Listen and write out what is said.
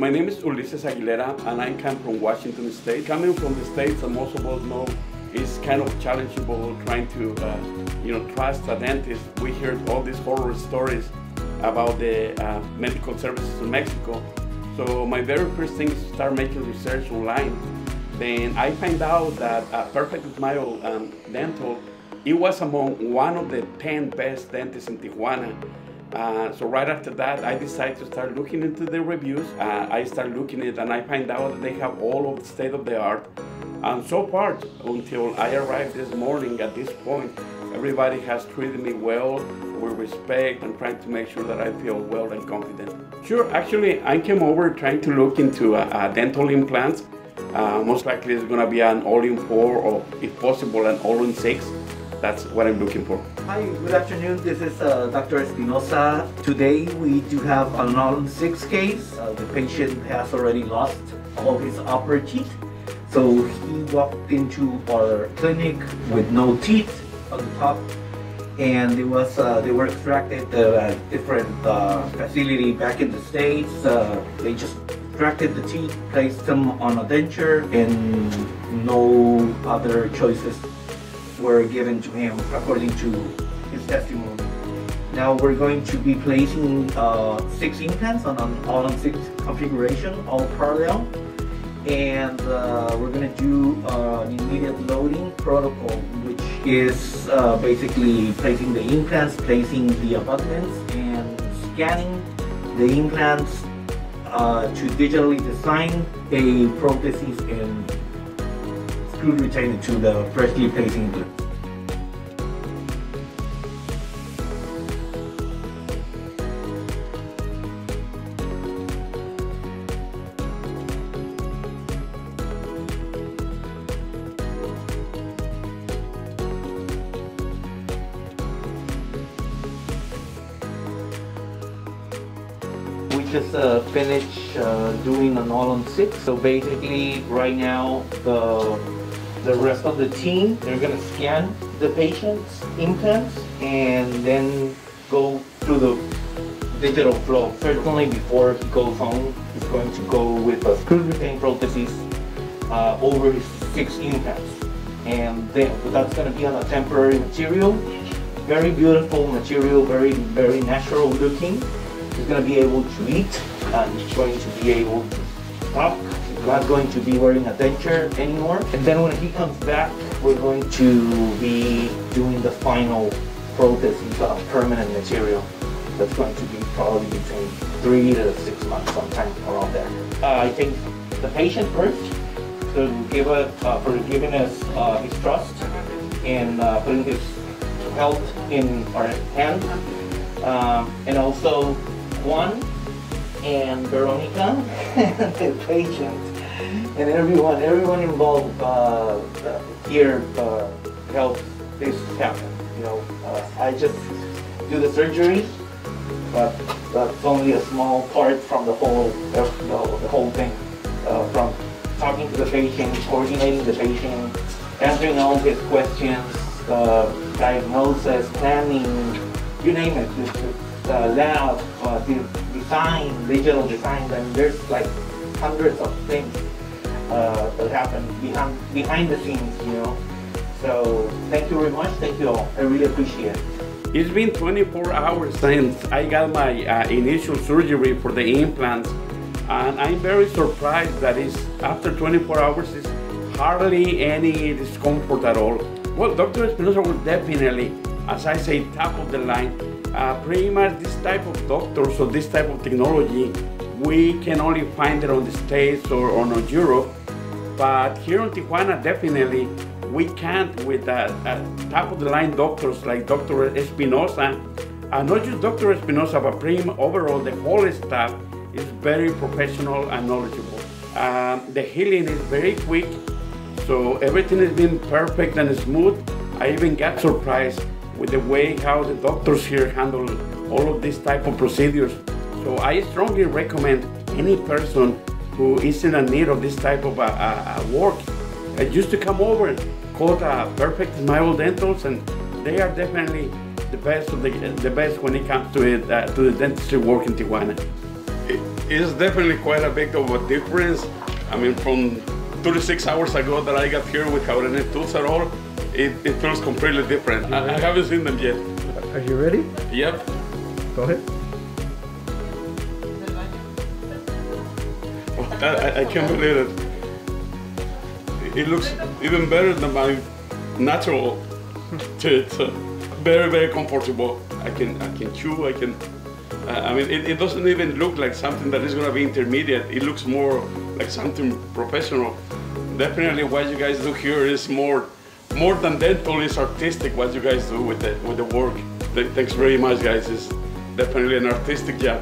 My name is Ulises Aguilera and I come from Washington State. Coming from the States, and most of us know, is kind of challenging trying to, uh, you know, trust a dentist. We hear all these horror stories about the uh, medical services in Mexico. So my very first thing is to start making research online. Then I find out that uh, Perfect Smile um, Dental, it was among one of the 10 best dentists in Tijuana. Uh, so right after that, I decided to start looking into the reviews. Uh, I start looking it and I find out that they have all of the state of the art. And so far, until I arrived this morning at this point, everybody has treated me well, with respect, and trying to make sure that I feel well and confident. Sure, actually, I came over trying to look into uh, dental implants. Uh, most likely it's gonna be an all-on-4 or, if possible, an all-on-6 that's what I'm looking for. Hi, good afternoon. This is uh, Dr. Espinosa. Today we do have an all-on-6 case. Uh, the patient has already lost all his upper teeth. So he walked into our clinic with no teeth on the top and it was uh, they were extracted uh, different uh, facility back in the states. Uh, they just extracted the teeth, placed them on a denture, and no other choices were given to him according to his testimony. Now we're going to be placing uh, six implants on an all-on-six configuration, all parallel. And uh, we're going to do uh, an immediate loading protocol, which is uh, basically placing the implants, placing the abutments, and scanning the implants uh, to digitally design a prosthesis and screw retainer to the freshly placing glue. we just uh, finished uh, doing an all-on-six. So basically, right now, the the rest of the team, they're gonna scan the patient's implants and then go through the digital flow. Certainly before he goes home, he's going to go with a screw retained prosthesis uh, over his six implants. And then that's gonna be on a temporary material. Very beautiful material, very, very natural looking. He's going to be able to eat and he's going to be able to talk. Not going to be wearing a denture anymore. And then when he comes back, we're going to be doing the final prosthesis of permanent material. That's going to be probably between three to six months, sometime around there. Uh, I think the patient first to give a, uh, for giving us uh, his trust and uh, putting his health in our hands. Um, and also Juan and Veronica, the patient, and everyone, everyone involved uh, here uh, helped this happen. You know, uh, I just do the surgery, but that's only a small part from the whole, the, the whole thing. Uh, from talking to the patient, coordinating the patient, answering all his questions, uh, diagnosis, planning, you name it uh, layout, uh, the design, digital design, and there's like hundreds of things uh, that happen behind behind the scenes, you know. So thank you very much. Thank you all. I really appreciate it. It's been 24 hours since I got my uh, initial surgery for the implants, and I'm very surprised that it's after 24 hours, it's hardly any discomfort at all. Well, Dr. Espinosa was definitely, as I say, top of the line uh, pretty much this type of doctors or this type of technology, we can only find it on the States or, or on Europe. But here in Tijuana, definitely, we can't with top of the line doctors like Dr. Espinosa. Uh, not just Dr. Espinosa, but pretty overall, the whole staff is very professional and knowledgeable. Um, the healing is very quick, so everything has been perfect and smooth. I even got surprised with the way how the doctors here handle all of these type of procedures. So I strongly recommend any person who is in a need of this type of uh, uh, work I used to come over, call uh, Perfect Smile Dentals, and they are definitely the best of the, the best when it comes to it uh, to the dentistry work in Tijuana. it's definitely quite a big of a difference. I mean, from 36 hours ago that I got here without any tools at all, it, it feels completely different. I, I haven't seen them yet. Are you ready? Yep. Go ahead. I, I- can't believe it. It looks even better than my natural teeth. Very, very comfortable. I can, I can chew. I can. Uh, I mean, it, it doesn't even look like something that is gonna be intermediate. It looks more like something professional. Definitely, what you guys do here is more, more than dental. It's artistic. What you guys do with the with the work. Th- Thanks very much, guys. It's definitely an artistic job.